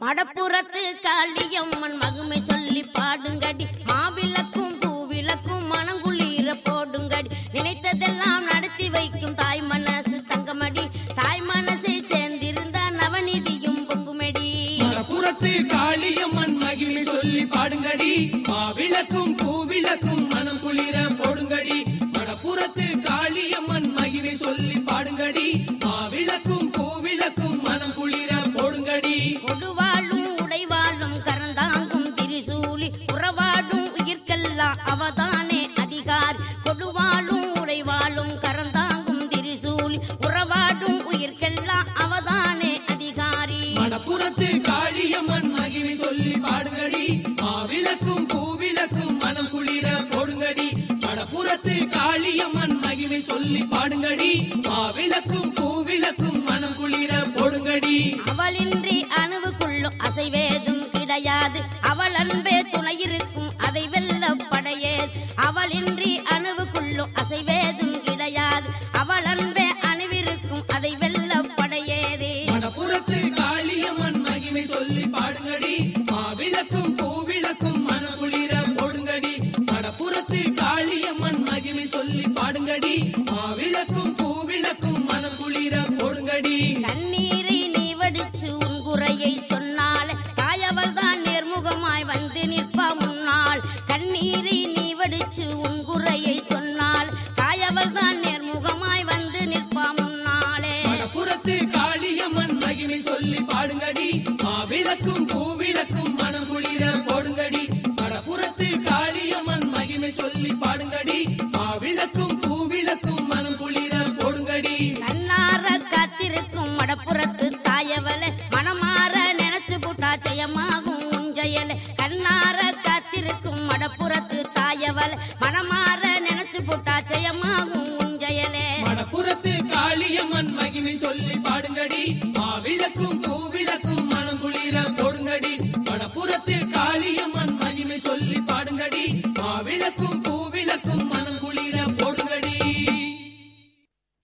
மடப்புறத்து காளியம்மன் மகுமை சொல்லி பாடுங்கடி. மாவிளக்கும் பூவிளக்கும் மனங்குளிர போடுங்கடி. நினைத்ததெல்லாம் நடத்தி வைக்கும் தாய் மனசு தங்கமடி. தாய் மனசை சேர்ந்திருந்தா நவநிதியும் பொங்குமடி. மடப்புறத்து காளியம்மன் மகிமை சொல்லி பாடுங்கடி. மாவிளக்கும் பூவிளக்கும் மனம் குளிர மடப்புறத்து காளியம்மன் மகிமை சொல்லி பாடுங்கடி. மாவிளக்கும் பூவிளக்கும் மனம் குளிர போடுங்கடி. மடப்புறத்து காளியம்மன் மகிமை சொல்லி பாடுங்கடி. மாவிளக்கும் பூவிளக்கும் மனம் குளிர போடுங்கடி. அவளின்றி அணுவுக்குள்ளும் அசைவே சொல்லி பாடுங்கடி. மாவிளக்கும் பூவிளக்கும் மனம் குளிர போடுங்கடி. கண்ணீரை நீ வடிச்சு உன் குறையை சொன்னால் தாயவள் தான் நேர்முகமாய் வந்து நிற்பா முன்னால். கண்ணீரை நீ வடிச்சு உன் குறையை சொன்னால் தாயவள் தான் நேர்முகமாய் வந்து நிற்பா முன்னாலே மடப்புறத்து காளியம்மன் மகிமை சொல்லி பாடுங்கடி. மாவிளக்கும் பூவிளக்கும் மனம் குளிர போடுங்கடி. மடப்புறத்து காளியம்மன் மகிமை சொல்லி பாடுங்கடி. மனசார காத்திருக்கும் மடப்புறத்து தாயவள். மனமாற நினைச்சு போட்டா ஜெயமாகும் உஞ்சயலே மடப்புறத்து காளியம்மன் மகிமை சொல்லி பாடுங்கடி. மாவிளக்கும் பூவிளக்கும் மனம் குளிர போடுங்கடி. மடப்புறத்து காளியம்மன்